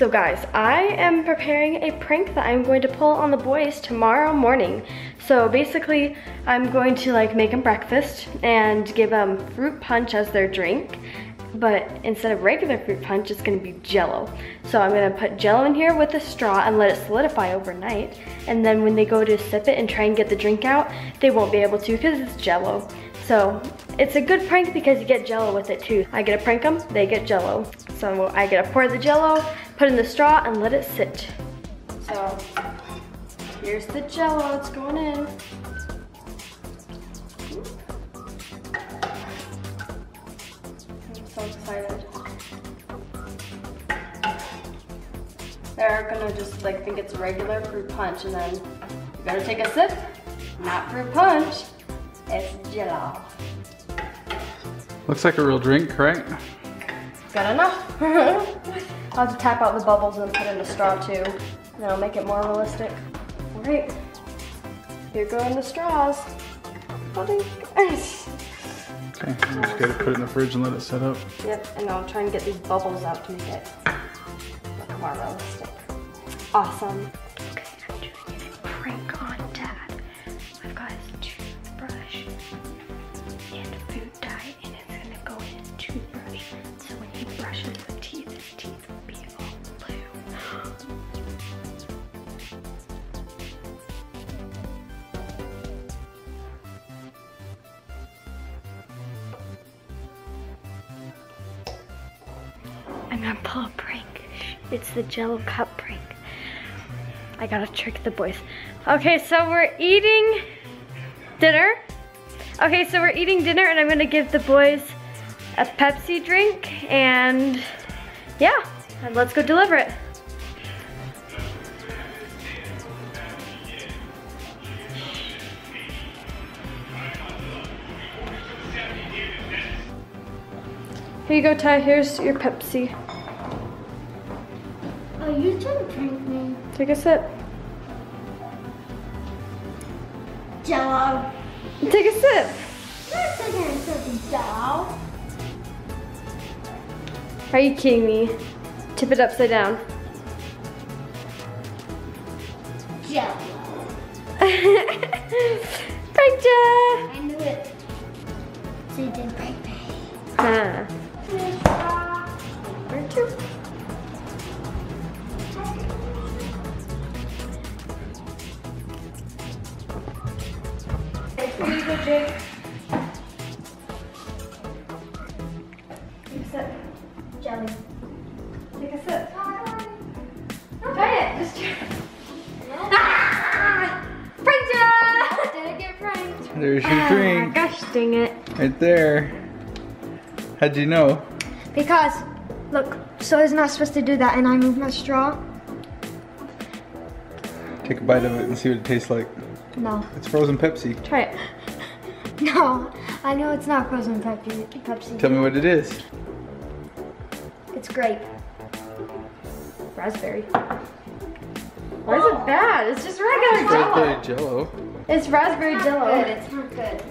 So guys, I am preparing a prank that I'm going to pull on the boys tomorrow morning. So basically, I'm going to like make them breakfast and give them fruit punch as their drink. But instead of regular fruit punch, it's gonna be jello. So I'm gonna put jello in here with a straw and let it solidify overnight. And then when they go to sip it and try and get the drink out, they won't be able to because it's jello. So it's a good prank because you get jello with it too. I get to prank them, they get jello. So I get to pour the jello, put in the straw and let it sit. So here's the jello, it's going in. I'm so excited. They're gonna just like think it's regular fruit punch and then you gotta take a sip, not fruit punch. It's jello. Looks like a real drink, right? Good enough. I'll have to tap out the bubbles and put in a straw too. That'll make it more realistic. All right, here go in the straws. Okay, I'm just gonna put it in the fridge and let it set up. Yep, and I'll try and get these bubbles out to make it look more realistic. Awesome. I'm pull a prank. It's the Jello cup prank. I gotta trick the boys. Okay, so we're eating dinner. Okay, so we're eating dinner and I'm gonna give the boys a Pepsi drink and yeah, let's go deliver it. Here you go, Ty. Here's your Pepsi. Oh, you trying to prank me? Take a sip. Jello. Take a sip. Not taking a sip of Jello. Are you kidding me? Tip it upside down. Jello. Ya! I knew it. So you didn't prank me. A sip. Jelly. A sip. Try it. Just try. Ah! Did I get? There's your Ah, drink. gosh dang it. Right there. How'd you know? Because, look, so it's not supposed to do that and I move my straw. Take a bite of it and see what it tastes like. No. It's frozen Pepsi. Try it. No, I know it's not frozen Pepsi. Pepsi. Tell me what it is. It's grape. Raspberry. Why is it bad? It's just regular Raspberry jello. Jello. It's raspberry jello. It's not good.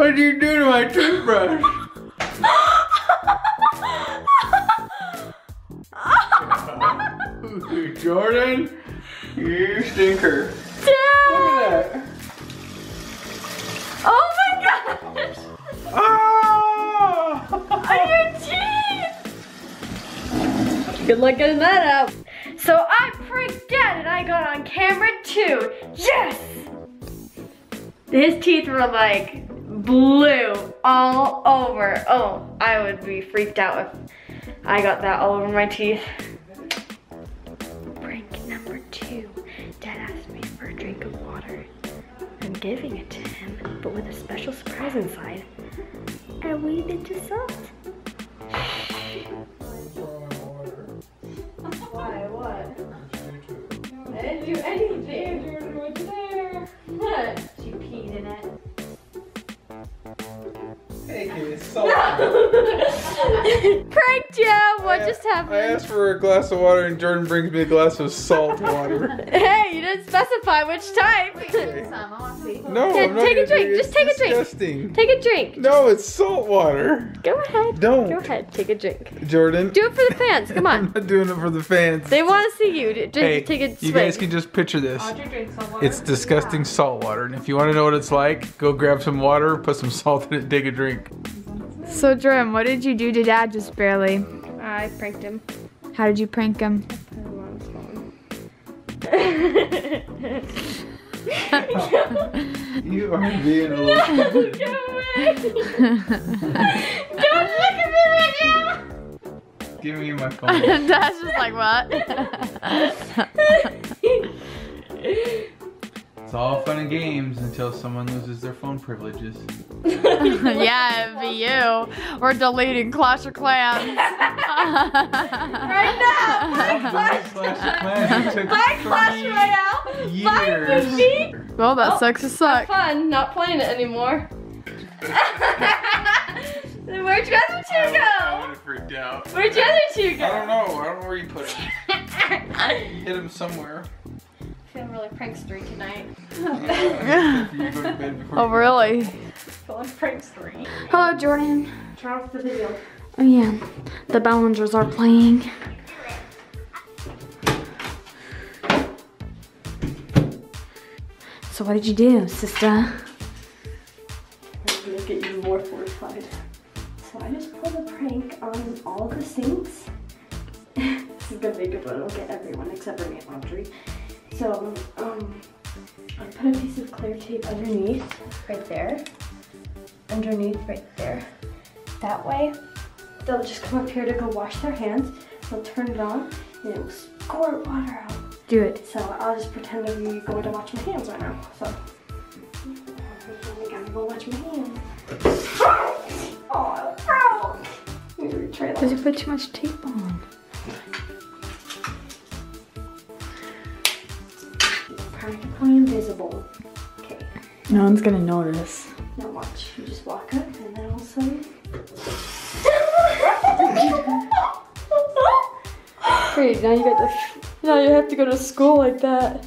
What did you do to my toothbrush? Jordan, you stinker. Look at that. Oh my gosh! Ah! On your teeth! Good luck getting that out. So I pranked Dad and I got on camera too. Yes! His teeth were like blue all over. Oh, I would be freaked out if I got that all over my teeth. Prank number two. Dad asked me for a drink of water. I'm giving it to him, but with a special surprise inside. A wee bit of salt. You! What just I asked for a glass of water and Jordan brings me a glass of salt water. Hey, you didn't specify which type. Some, I want to see. No, Yeah, I'm not take a drink, just It's take a drink. disgusting. Take a drink. No, it's salt water. Go ahead. Don't. Go ahead. Take a drink. Jordan. Do it for the fans. Come on. I'm on. not doing it for the fans. They want to see you. Just hey, take a you guys can just picture this. Audrey drinks some water. It's disgusting salt water, and if you want to know what it's like, go grab some water, put some salt in it, take a drink. So, Jordan, what did you do to Dad just barely? I pranked him. How did you prank him? You are being a little. Don't look at me right now. Give me my phone. Dad's just like, what? It's all fun and games until someone loses their phone privileges. yeah, it'd be you. We're deleting Clash of Clans. Right now. My Clash Royale. years. fifty. well, that oh, sucks to suck. Fun. Not playing it anymore. Where'd you other two I go? would have freaked out. Where'd you other two go? I don't know. I don't know where you put it. Hit him somewhere. Feeling really prankstery tonight. Yeah, you go to bed before Oh, really? Feeling prankstery. Hello, Jordan. Turn off the video. Oh, yeah. The Bellingers are playing. So, what did you do, sister? Let's make it even more fortified. So I just pulled a prank on all the sinks. this is gonna make it, but it'll get everyone except for me and Audrey. So, um, I put a piece of clear tape underneath, right there. Underneath, right there. That way, they'll just come up here to go wash their hands. They'll turn it on, and it will squirt water out. Do it. So I'll just pretend be going to wash my hands right now. So I gotta go wash my hands. Oh, bro. Let me retry Because that. you put too much tape on. Invisible. Okay, No one's gonna notice. now watch. You just walk up and then all of a sudden. Great, now you got the. Now you have to go to school like that.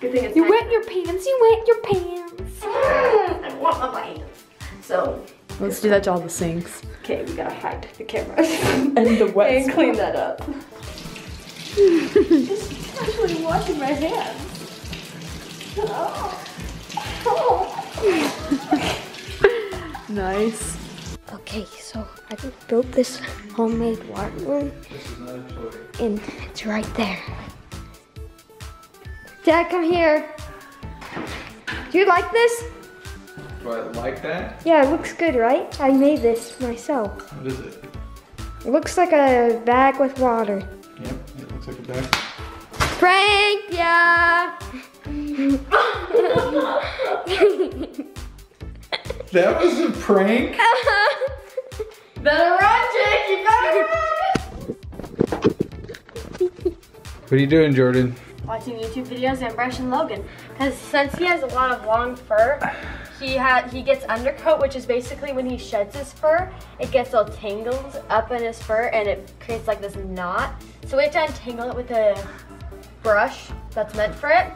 Good thing it's You wet your pants. You wet your pants. Mm, I want my pants. So, Let's do that to all the sinks. okay, we gotta hide the camera. And the wet and clean that up. Just casually washing my hands. Nice. Okay, so I just built this homemade water room, and it's right there. Dad, come here. Do you like this? Do I like that? Yeah, it looks good, right? I made this myself. What is it? It looks like a bag with water. Yep, it looks like a bag. Prank, yeah. That was a prank? Better run, Jake. You better run. What are you doing, Jordan? Watching YouTube videos and brushing Logan, because since he has a lot of long fur, he ha- he gets undercoat, which is basically when he sheds his fur, it gets all tangled up in his fur and it creates like this knot. So we have to untangle it with a brush that's meant for it.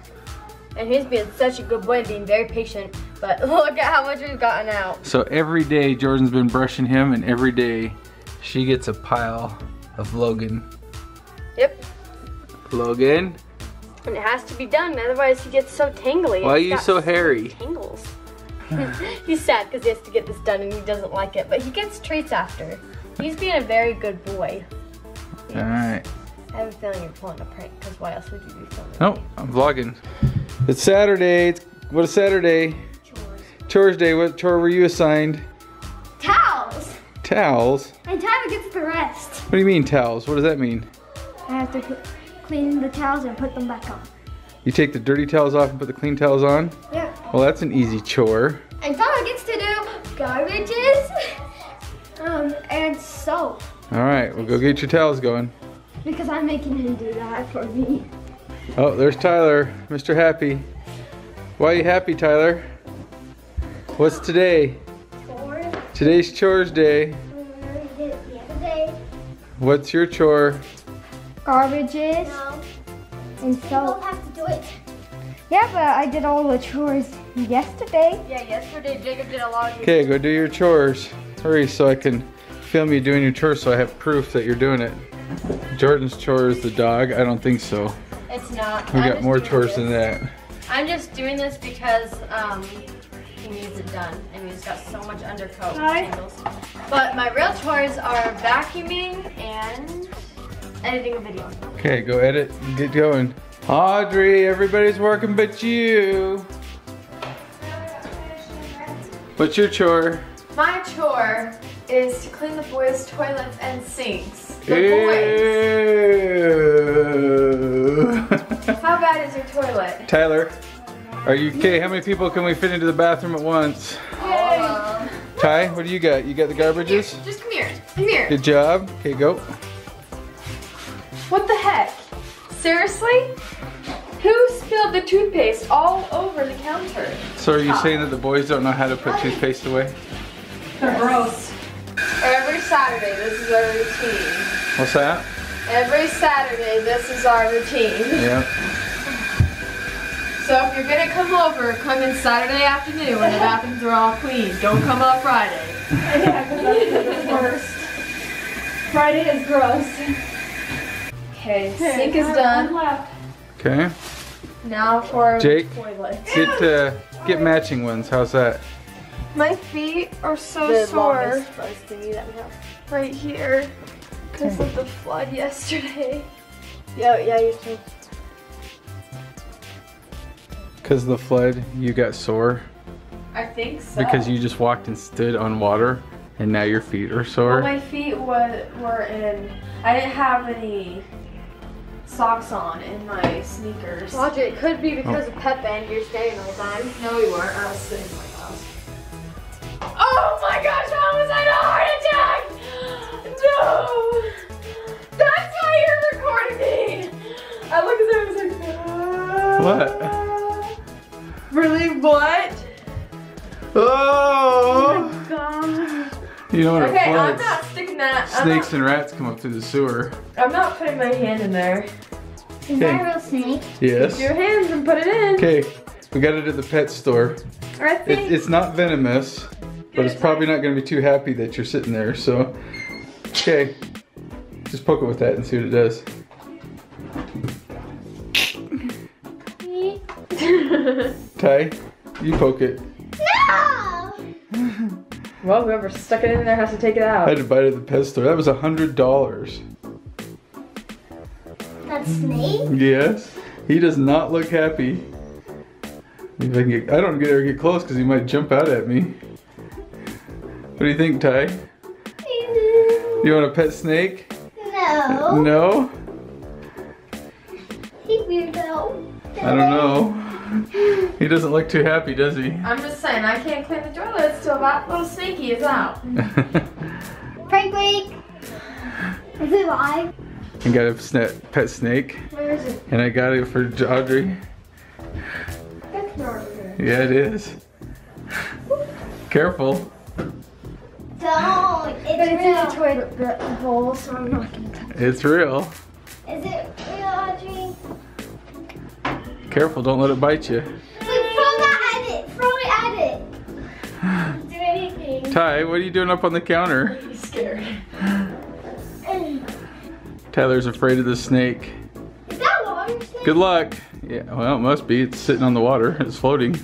And he's being such a good boy and being very patient. But look at how much we've gotten out. So every day Jordan's been brushing him, and every day she gets a pile of Logan. Yep. Logan, And it has to be done, otherwise he gets so tangly. why are you so hairy? Tangles. He's sad because he has to get this done and he doesn't like it, but he gets treats after. He's being a very good boy. All right. I have a feeling you're pulling a prank because why else would you be filming? Nope, I'm vlogging. It's Saturday. It's, what is Saturday? Chores day. What chore were you assigned? Towels. Towels. And Tyler gets the rest. What do you mean towels? What does that mean? I have to clean the towels and put them back on. You take the dirty towels off and put the clean towels on? Yeah. Well, that's an easy chore. And Tyler gets to do garbages, um, and soap. All right, well, go get your towels going. Because I'm making him do that for me. Oh, there's Tyler, Mr. Happy. Why are you happy, Tyler? What's today? Four. Today's chores day. We did it the other day. What's your chore? Garbages. And You so, both have to do it. yeah, but I did all the chores yesterday. Yeah, yesterday Jacob did a lot of Okay, go do your chores. Hurry so I can film you doing your chores so I have proof that you're doing it. Jordan's chore is the dog. I don't think so. It's not. We I'm got more chores this. than that. I'm just doing this because um, he needs it done. and he's got so much undercoat tangles. But my real chores are vacuuming and editing a video. Okay, go edit and get going. Audrey, everybody's working but you. What's your chore? My chore is to clean the boys' toilets and sinks. The Ew. How bad is your toilet? Tyler, are you okay? How many people can we fit into the bathroom at once? Um, Ty, what do you got? You got the garbages? just come here. Come here. Good job. Okay, go. What the heck? Seriously? Who spilled the toothpaste all over the counter? So are you saying that the boys don't know how to put toothpaste away? They're gross. Every Saturday, this is our routine. What's that? Every Saturday, this is our routine. Yeah. So if you're gonna come over, come in Saturday afternoon when the bathrooms are all clean. Don't come on Friday. Friday is gross. Okay, sink is done. Okay. Now for Jake, toilet. get uh, get matching ones. How's that? My feet are so The sore thingy that we have. right here because of the flood yesterday. Yeah, yeah, you too. Because of the flood, you got sore I think so. because you just walked and stood on water, and now your feet are sore? Well, sore. my feet were, were in. I didn't have any socks on in my sneakers. Roger, it could be because of Pep and you're staying all the time. No, we weren't. I was sitting in my house. Oh my gosh, how was I a heart attack? No! That's why you're recording me! I look at him and was like, What? Ah. Really? What? Oh! oh God. You know what Okay, it I'm not sticking that. Snakes not, and rats come up through the sewer. I'm not putting my hand in there. Is that a real snake? Yes. Your hands and put it in. Okay, we got it at the pet store. I It, it's not venomous, but it's probably not going to be too happy that you're sitting there. So, okay, just poke it with that and see what it does. Ty, you poke it. No! well, whoever stuck it in there has to take it I out. had to buy it at the pet store. That was a hundred dollars. That snake? Yes, he does not look happy. If I, can get, I don't get ever get close because he might jump out at me. What do you think, Ty? Mm-hmm. You want a pet snake? No. No, He's weird though. I don't know. He doesn't look too happy, does he? I'm just saying, I can't clean the toilets till that little snaky is out. Prank week. Is it live? I got a sna- pet snake, Where is it? and I got it for Audrey. That's not good. Yeah, it is. Careful. Don't. But It's it's in the real. toilet bowl, so I'm not gonna touch it. It's real. Is it real, Audrey? Careful, don't let it bite you. Do anything. Ty, what are you doing up on the counter? He's scared. Tyler's afraid of the snake. Is that water snake? Good luck. Yeah, well, it must be. It's sitting on the water. It's floating.